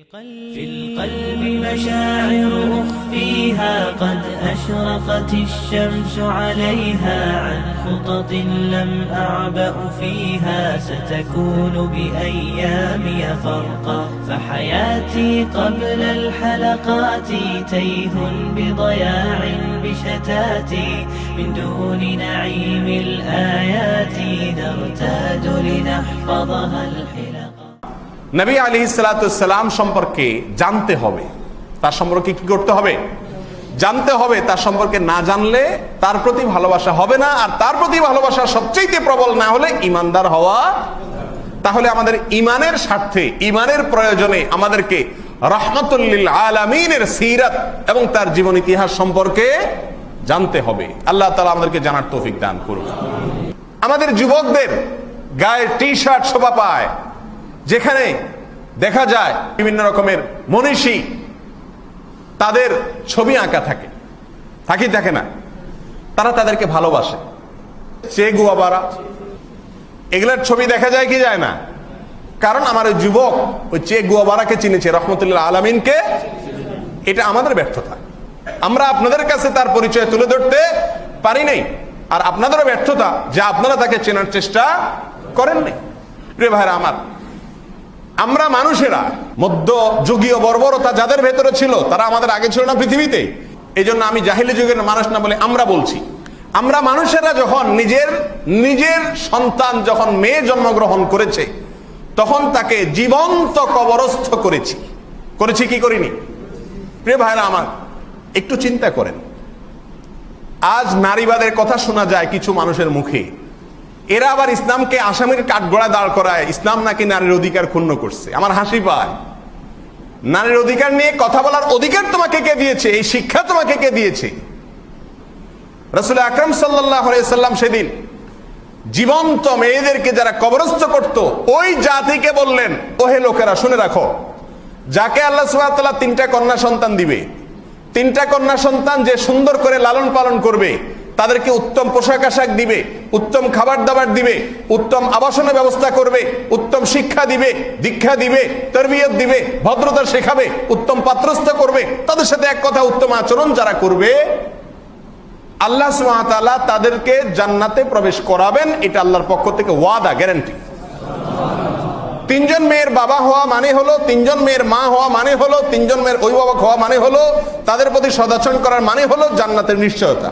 في القلب مشاعر أخفيها قد أشرقت الشمس عليها عن خطط لم أعبأ فيها ستكون بأيامي فرقا فحياتي قبل الحلقات تيه بضياع بشتاتي من دون نعيم الآيات نرتاد لنحفظها الحلقا নবী আলী সালাম সম্পর্কে জানতে হবে। তার সম্পর্কে কি করতে হবে? জানতে হবে, তার সম্পর্কে না জানলে তার প্রতি ভালোবাসা হবে না, আর তার প্রতি ভালোবাসা সবচেয়ে প্রবল না হলে ইমানদার হওয়া। তাহলে আমাদের ইমানের স্বার্থে ইমানের প্রয়োজনে আমাদেরকে রহমতুল্লিল আলমিনের সিরাত এবং তার জীবন ইতিহাস সম্পর্কে জানতে হবে। আল্লাহ তালা আমাদেরকে জানার তৌফিক দান করুন আমাদের যুবকদের গায়ে টি শার্ট শোভা পায়। যেখানে দেখা যায় বিভিন্ন রকমের মনীষী, তাদের ছবি আঁকা থাকে। থাকি থাকে না। তারা তাদেরকে ভালোবাসে। সে গুয়াবারা, এগুলার ছবি দেখা যায় কি যায় না? কারণ আমার ওই যুবক, ওই চে গুয়াবারাকে চিনেছে, রহমতুল্লাহ আলমিনকে। এটা আমাদের ব্যর্থতা। আমরা আপনাদের কাছে তার পরিচয় তুলে ধরতে পারি নাই। আর আপনাদেরও ব্যর্থতা যা আপনারা তাকে চেনার চেষ্টা করেননি। প্রিয় ভাইরা আমার আমরা মানুষেরা, মধ্য যুগীয় বর্বরতা যাদের ভেতরে ছিল, তারা আমাদের আগে ছিল না পৃথিবীতে। এই জন্য আমি জাহিলি যুগের মানুষ না বলে আমরা বলছি। আমরা মানুষেরা যখন নিজের নিজের সন্তান যখন মেয়ে জন্মগ্রহণ করেছে, তখন তাকে জীবন্ত কবরস্থ করেছি। করেছি কি করিনি? প্রিয় ভাইরা আমার, একটু চিন্তা করেন। আজ নারীবাদের কথা শোনা যায় কিছু মানুষের মুখে। এরা আবার ইসলামকে আসামের কাঠগড়া দাঁড় করায়। ইসলাম নাকি নারীর অধিকার ক্ষুণ্ণ করছে। আমার হাসি পায়। নারীর অধিকার নিয়ে কথা বলার অধিকার তোমাকে কে দিয়েছে? এই শিক্ষা তোমাকে কে দিয়েছে? রসুল আকরম সাল্লাম সেদিন জীবন্ত মেয়েদেরকে যারা কবরস্থ করত, ওই জাতিকে বললেন, ওহে লোকেরা, শুনে রাখো। যাকে আল্লাহ সুবাহ তিনটা কন্যা সন্তান দিবে, তিনটা কন্যা সন্তান যে সুন্দর করে লালন পালন করবে তাদেরকে উত্তম পোশাক আশাক দিবে, উত্তম খাবার দাবার দিবে, উত্তম আবাসনের ব্যবস্থা করবে, উত্তম শিক্ষা দিবে, দীক্ষা দিবে, তরবিয়ত দিবে, ভদ্রতা শেখাবে, উত্তম পাত্রস্থ করবে। তাদের সাথে এক কথা উত্তম আচরণ যারা করবে, আল্লাহ সুমাতালা তাদেরকে জান্নাতে প্রবেশ করাবেন, এটা আল্লাহর পক্ষ থেকে ওয়াদা গ্যারান্টি তিনজন মেয়ের বাবা হওয়া মানে হলো, তিনজন মেয়ের মা হওয়া মানে হলো, তিনজন মেয়ের অভিভাবক হওয়া মানে হলো, তাদের প্রতি সদাচরণ করার মানে হলো জান্নাতের নিশ্চয়তা।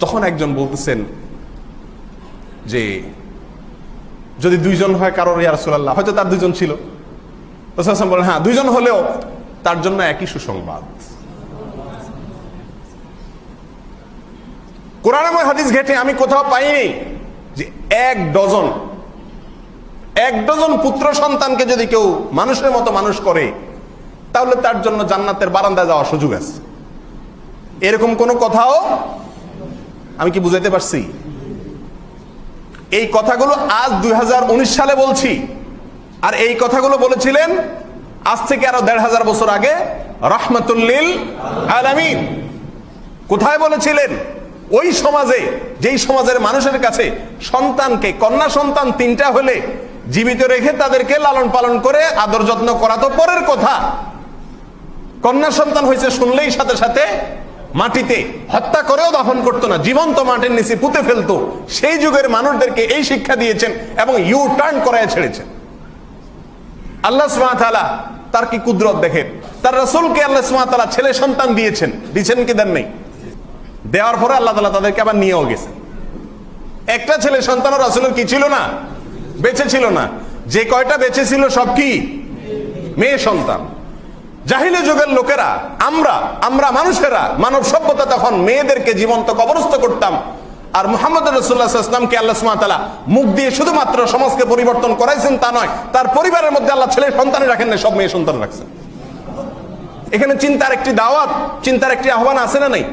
তখন একজন বলতেছেন যে, যদি দুইজন হয় কারোর ইয়ারসুল্লাহ হয়তো তার দুজন ছিল। বলেন হ্যাঁ দুইজন হলেও তার জন্য একই সুসংবাদ। কোরআন এবং হাদিস ঘেটে আমি কোথাও পাইনি যে এক ডজন এক ডজন পুত্র সন্তানকে যদি কেউ মানুষের মতো মানুষ করে, তাহলে তার জন্য জান্নাতের বারান্দায় যাওয়ার সুযোগ আছে। এরকম কোনো কথাও আমি কি বুঝাইতে পারছি? এই কথাগুলো আজ দুই সালে বলছি। আর এই কথাগুলো বলেছিলেন আজ থেকে আরও দেড় হাজার বছর আগে রহমতুল্লিল আলামিন। কোথায় বলেছিলেন? ওই সমাজে, যেই সমাজের মানুষের কাছে সন্তানকে, কন্যা সন্তান তিনটা হলে জীবিত রেখে তাদেরকে লালন পালন করে আদর যত্ন করা তো পরের কথা। কন্যা সন্তান হয়েছে শুনলেই সাথে সাথে মাটিতে হত্যা করেও দাফন করতো না, জীবন্ত মাটির নিচে পুঁতে ফেলতো। সেই যুগের মানুষদেরকে এই শিক্ষা দিয়েছেন এবং ইউ টার্ন করায় ছেড়েছেন। আল্লাহ সুমাতালা তার কি কুদরত দেখেন? তার রসুলকে আল্লাহ সুমাতালা ছেলে সন্তান দিয়েছেন। দিচ্ছেন কি দেন নেই? দেওয়ার পরে আল্লাহ তালা তাদেরকে আবার নিয়েও গেছেন। একটা ছেলে সন্তান রসুলের কি ছিল না? বেঁচে ছিল না। যে কয়টা বেঁচে ছিল সব কি? মেয়ে সন্তান। জাহিলে যুগের লোকেরা, আমরা আমরা মানুষেরা, মানব সভ্যতা তখন মেয়েদেরকে জীবন্ত কবরস্থ করতাম। আর মোহাম্মদ রসুল্লাহ রসুল্লাহামকে আল্লাহ সুমাতালা মুখ দিয়ে শুধুমাত্র সমাজকে পরিবর্তন করাইছেন তা নয়, তার পরিবারের মধ্যে আল্লাহ ছেলে সন্তানে রাখেন না সব মেয়ে সন্তান রাখছেন। এখানে চিন্তার একটি দাওয়াত, চিন্তার একটি আহ্বান আছে না নাই?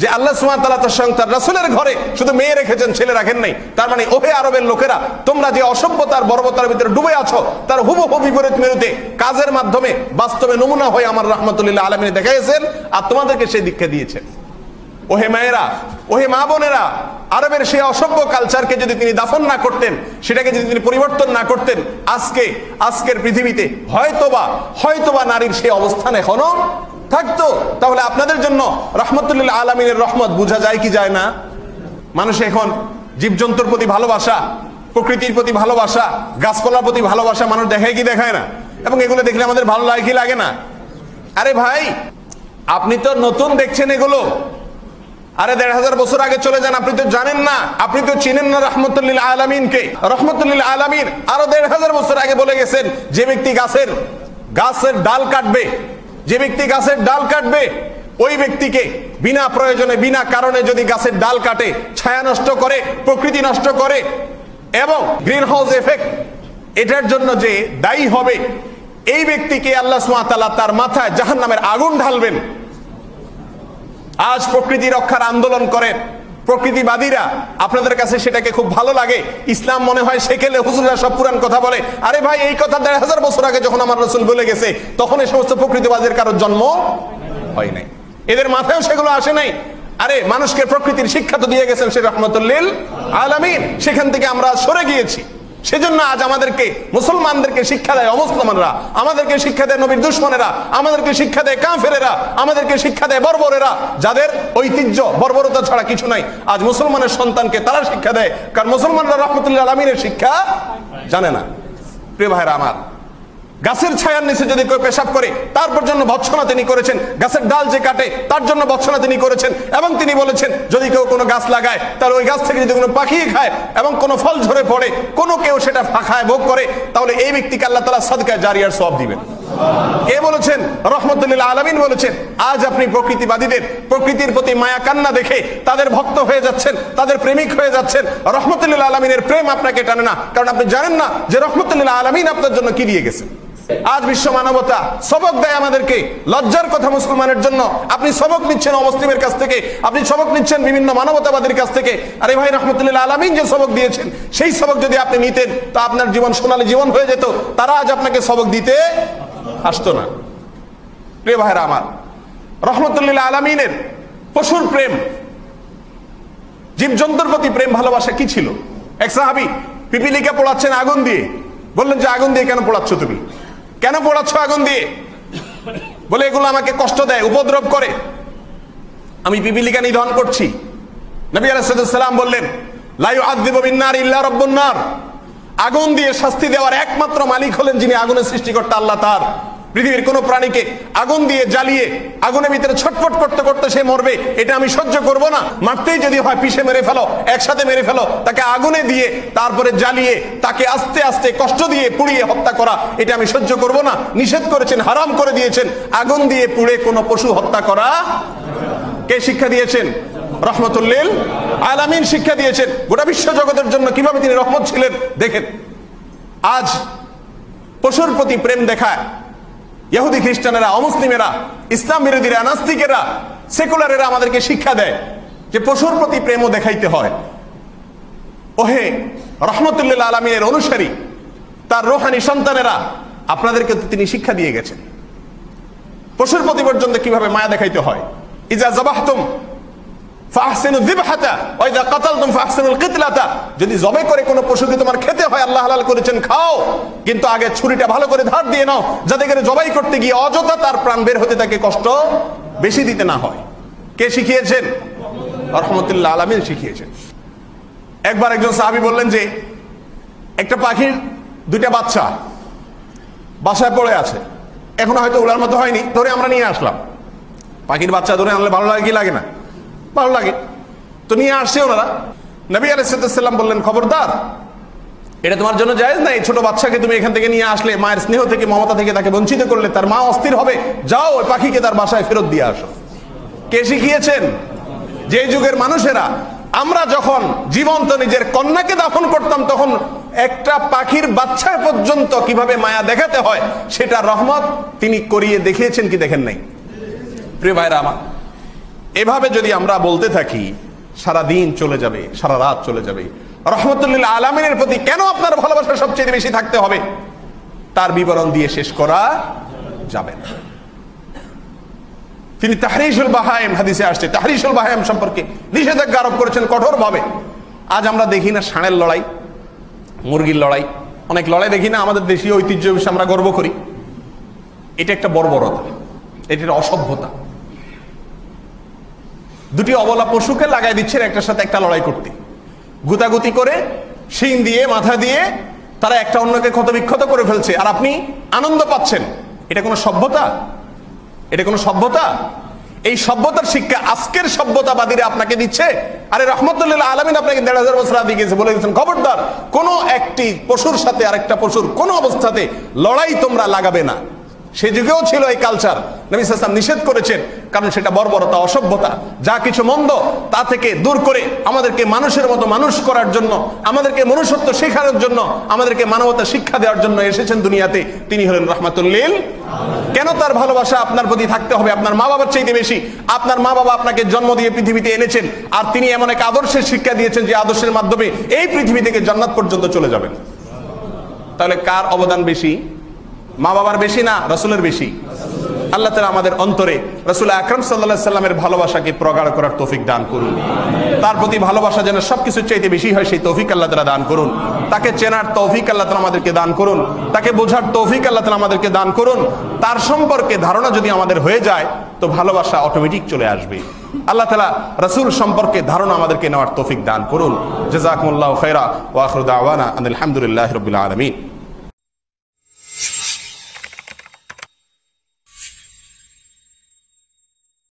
যে আল্লাহ সুমান তালা তার সঙ্গে তার রাসুলের ঘরে শুধু মেয়ে রেখেছেন, ছেলে রাখেন নাই। তার মানে ওহে আরবের লোকেরা, তোমরা যে অসভ্যতার, বর্বতার ভিতরে ডুবে আছো, তার হুবহু বিপরীত মেরুতে কাজের মাধ্যমে বাস্তবে নমুনা হয়ে আমার রহমতুল্লাহ আলমিনে দেখা গেছেন আর তোমাদেরকে সেই দীক্ষা দিয়েছেন। ওহে মায়েরা, ওহে মা বোনেরা, আরবের সেই অসভ্য কালচারকে যদি তিনি দাফন না করতেন, সেটাকে যদি তিনি পরিবর্তন না করতেন, আজকে, আজকের পৃথিবীতে হয়তোবা হয়তোবা নারীর সেই অবস্থান এখনও থাকতো, তাহলে আপনাদের জন্য রহমতুল্লাহ আলমিনের রহমত বোঝা যায় কি যায় না? মানুষ এখন জীবজন্তুর প্রতি ভালোবাসা, প্রকৃতির প্রতি ভালোবাসা, গাছপালার প্রতি ভালোবাসা মানুষ দেখায় কি দেখায় না? এবং এগুলো দেখলে আমাদের ভালো লাগে কি লাগে না? আরে ভাই, আপনি তো নতুন দেখছেন এগুলো। আরে দেড় হাজার বছর আগে চলে যান, আপনি তো জানেন না, আপনি তো চিনেন না রহমতুল্লিল আলমিনকে। রহমতুল্লিল আলমিন আরও দেড় হাজার বছর আগে বলে গেছেন, যে ব্যক্তি গাছের গাছের ডাল কাটবে যে ব্যক্তি গাছের ডাল কাটবে, ওই ব্যক্তিকে বিনা প্রয়োজনে, বিনা কারণে যদি গাছের ডাল কাটে, ছায়া নষ্ট করে, প্রকৃতি নষ্ট করে, এবং গ্রিন হাউস এফেক্ট, এটার জন্য যে দায়ী হবে, এই ব্যক্তিকে আল্লাহ সুমাতাল্লাহ তার মাথায় জাহান নামের আগুন ঢালবেন। আজ প্রকৃতি রক্ষার আন্দোলন করেন। প্রকৃতিবাদীরা, আপনাদের কাছে সেটাকে খুব ভালো লাগে। ইসলাম মনে হয় সেকেলে হুজুরা সব পুরান কথা বলে। আরে ভাই, এই কথা দেড় হাজার বছর আগে যখন আমার রসুল বলে গেছে, তখন এই সমস্ত প্রকৃতিবাদের কারোর জন্ম হয় নাই। এদের মাথায়ও সেগুলো আসে নাই। আরে, মানুষকে প্রকৃতির শিক্ষা তো দিয়ে গেছেন সে রহমতুল্লিল আলামিন। সেখান থেকে আমরা সরে গিয়েছি। সেজন্য আজ আমাদেরকে মুসলমানদেরকে শিক্ষা দেয় অমুসলমানরা, আমাদেরকে শিক্ষা দেয় নবীর দুশ্মনেরা, আমাদেরকে শিক্ষা দেয় কাফেরেরা, আমাদেরকে শিক্ষা দেয় বর্বরেরা, যাদের ঐতিহ্য, বর্বরতা ছাড়া কিছু নাই। আজ মুসলমানের সন্তানকে তারা শিক্ষা দেয়, কারণ মুসলমানরা রহমতুল্লাহ আলমিনের শিক্ষা জানে না। প্রিয় ভাইরা আমার গাছের ছায়ার নিচে যদি কেউ পেশাব করে তারপর জন্য ভৎসনা তিনি করেছেন। গাছের ডাল যে কাটে, তার জন্য ভৎসনা তিনি করেছেন। এবং তিনি বলেছেন, যদি কেউ কোনো গাছ লাগায় তাহলে ওই গাছ থেকে যদি কোনো পাখি খায় এবং কোনো ফল ঝরে পড়ে, কোনো কেউ সেটা ফাঁকায় ভোগ করে, তাহলে এই ব্যক্তিকে আল্লাহ তালা সদকায় জারিয়ার সব দিবেন। কে বলেছেন? রহমতুল্লাহ আলমিন বলেছেন, আজ আপনি প্রকৃতিবাদীদের, প্রকৃতির প্রতি মায়া কান্না দেখে তাদের ভক্ত হয়ে যাচ্ছেন, তাদের প্রেমিক হয়ে যাচ্ছেন। রহমতুল্লাহ আলমিনের প্রেম আপনাকে টানে না, কারণ আপনি জানেন না যে রহমতুল্লাহ আলমিন আপনার জন্য কি দিয়ে গেছেন। আজ বিশ্ব মানবতা সবক দেয় আমাদেরকে। লজ্জার কথা মুসলমানের জন্য। আপনি সবক নিচ্ছেন অমুসলিমের কাছ থেকে। আপনি সবক নিচ্ছেন বিভিন্ন মানবতাবাদীর কাছ থেকে। আরে ভাই রহমতুল্লাহ আলমিন যে সবক দিয়েছেন, সেই সবক যদি আপনি নিতেন, তা আপনার জীবন সোনালী জীবন হয়ে যেত। তারা আজ আপনাকে সবক দিতে আসতো না। প্রিয় ভাইরা আমার রহমতুল্লাহ আলমিনের পশুর প্রেম, জীবজন্তুর প্রতি প্রেম, ভালোবাসা কি ছিল? এক সাহাবি পিপিলিকা পোড়াচ্ছেন আগুন দিয়ে। বললেন যে, আগুন দিয়ে কেন পোড়াচ্ছ তুমি? কেন পড়াচ্ছ আগুন দিয়ে? বলে এগুলো আমাকে কষ্ট দেয়, উপদ্রব করে। আমি পিপিলিকা নিধন করছি। নবী আলাইসাল্লাম বললেন লাইউ আদিব বিন্নার ইল্লা রব্বুন্নার। আগুন দিয়ে শাস্তি দেওয়ার একমাত্র মালিক হলেন যিনি আগুনের সৃষ্টিকর্তা, আল্লাহ তার। পৃথিবীর কোন প্রাণীকে আগুন দিয়ে জ্বালিয়ে আগুনের ভিতরে ছটফট করতে করতে সে মরবে, এটা আমি সহ্য করব না। মারতেই যদি হয়, পিষে মেরে ফেলো, একসাথে মেরে ফেলো, তাকে আগুনে দিয়ে, তারপরে জ্বালিয়ে, তাকে আস্তে আস্তে কষ্ট দিয়ে পুড়িয়ে হত্যা করা, এটা আমি সহ্য করব না। নিষেধ করেছেন, হারাম করে দিয়েছেন। আগুন দিয়ে পুড়ে কোনো পশু হত্যা করা কে শিক্ষা দিয়েছেন? রহমতুল্লিল আলামিন শিক্ষা দিয়েছেন। গোটা বিশ্ব জগতের জন্য কীভাবে তিনি রহমত ছিলেন, দেখেন। আজ পশুর প্রতি প্রেম দেখায়। ইহুদি খ্রিস্টানেরা, অমুসলিমেরা, ইসলাম বিরোধীরা, নাস্তিকেরা, সেকুলারেরা আমাদেরকে শিক্ষা দেয় যে পশুর প্রতি প্রেমও দেখাইতে হয়। ওহে রহমতুল্লাহ আলমিনের অনুসারী, তার রোহানি সন্তানেরা, আপনাদেরকে তিনি শিক্ষা দিয়ে গেছেন। পশুর প্রতি পর্যন্ত কীভাবে মায়া দেখাইতে হয়? ইজা জবাহতুম যদি জবে করে কোনো পশুকে তোমার খেতে হয়, আল্লাহ হালাল করেছেন, খাও। কিন্তু আগে ছুরিটা ভালো করে ধার দিয়ে নাও, যাতে করে জবাই করতে গিয়ে অযথা তার প্রাণ বের হতে তাকে কষ্ট বেশি দিতে না হয়। কে শিখিয়েছেন? রহমতুল্লাহ আলামিন শিখিয়েছেন। একবার একজন সাহাবী বললেন যে, একটা পাখির দুইটা বাচ্চা বাসায় পড়ে আছে। এখনও হয়তো ওলার মতো হয়নি, ধরে আমরা নিয়ে আসলাম। পাখির বাচ্চা ধরে আনলে ভালো লাগে কি লাগে না? ভালো লাগে। তো নিয়ে আসছে ওনারা। নবী আলাইসাল্লাম বললেন, খবরদার, এটা তোমার জন্য জায়েজ নাই ছোট বাচ্চাকে তুমি এখান থেকে নিয়ে আসলে মায়ের স্নেহ থেকে, মমতা থেকে তাকে বঞ্চিত করলে তার মা অস্থির হবে? যাও, ওই পাখিকে তার বাসায় ফেরত দিয়ে আসো। কে শিখিয়েছেন? যে যুগের মানুষেরা, আমরা যখন জীবন্ত নিজের কন্যাকে দাফন করতাম, তখন একটা পাখির বাচ্চা পর্যন্ত কীভাবে মায়া দেখাতে হয়, সেটা রহমত তিনি করিয়ে দেখিয়েছেন কি দেখেন নাই? প্রিয় ভাইরা আমার এভাবে যদি আমরা বলতে থাকি, সারা দিন চলে যাবে, সারা রাত চলে যাবে। রহমতুল্লাহ আলমিনের প্রতি কেন আপনার ভালোবাসা সবচেয়ে বেশি থাকতে হবে? তার বিবরণ দিয়ে শেষ করা যাবে না। তিনি তাহরিসুল বাহায়েম হাদিসে আসছে। তাহরিসুল বাহায়েম সম্পর্কে নিষেধাজ্ঞা আরোপ করেছেন কঠোরভাবে। আজ আমরা দেখি না ষাঁড়ের লড়াই, মুরগির লড়াই। অনেক লড়াই দেখি না, আমাদের দেশীয় ঐতিহ্য বিষয়ে আমরা গর্ব করি। এটা একটা বর্বরতা এটা অসভ্যতা। দুটি অবলা পশুকে লাগাই দিচ্ছেন একটার সাথে একটা লড়াই করতে। গুতাগুতি করে, শিং দিয়ে, মাথা দিয়ে, তারা একটা অন্যকে ক্ষতবিক্ষত করে ফেলছে। আর আপনি আনন্দ পাচ্ছেন। এটা কোনো সভ্যতা? এটা কোনো সভ্যতা? এই সভ্যতার শিক্ষা আজকের সভ্যতাবাদীরা আপনাকে দিচ্ছে। আরে রহমতুল্লাহ আলমিন আপনাকে দেড় হাজার বছর আগে গেছে বলে গেছেন, খবরদার, কোনো একটি পশুর সাথে আরেকটা পশুর কোনো অবস্থাতে লড়াই তোমরা লাগাবে না। সে যুগেও ছিল এই কালচার নবী সাল্লাম নিষেধ করেছেন, কারণ সেটা বর্বরতা, অসভ্যতা, যা কিছু মন্দ, তা থেকে দূর করে আমাদেরকে মানুষের মতো মানুষ করার জন্য, আমাদেরকে মনুষ্যত্ব শেখানোর জন্য, আমাদেরকে মানবতা শিক্ষা দেওয়ার জন্য এসেছেন দুনিয়াতে। তিনি হলেন রহমাতুল্লিল কেন তার ভালোবাসা আপনার প্রতি থাকতে হবে? আপনার মা বাবার চাইতে বেশি। আপনার মা বাবা আপনাকে জন্ম দিয়ে পৃথিবীতে এনেছেন, আর তিনি এমন এক আদর্শের শিক্ষা দিয়েছেন যে আদর্শের মাধ্যমে এই পৃথিবী থেকে জান্নাত পর্যন্ত চলে যাবেন। তাহলে কার অবদান বেশি? মা বাবার বেশি না, রসুলের বেশি? আল্লাহ তালা আমাদের অন্তরে রসুল আকরম সাল্লাহ সাল্লামের ভালোবাসাকে প্রগাঢ় করার তৌফিক দান করুন। তার প্রতি ভালোবাসা যেন সবকিছুর চাইতে বেশি হয়, সেই তৌফিক আল্লাহ তালা দান করুন। তাকে চেনার তৌফিক আল্লাহ তালা আমাদেরকে দান করুন। তাকে বোঝার তৌফিক আল্লাহ তালা আমাদেরকে দান করুন। তার সম্পর্কে ধারণা যদি আমাদের হয়ে যায়, তো ভালোবাসা অটোমেটিক চলে আসবে। আল্লাহ তালা রসুল সম্পর্কে ধারণা আমাদেরকে নেওয়ার তৌফিক দান করুন। জেজাকুল্লাহ খেরা ওয়াখরুদ্দাওয়ানা আলহামদুলিল্লাহ রবিল আলমিন।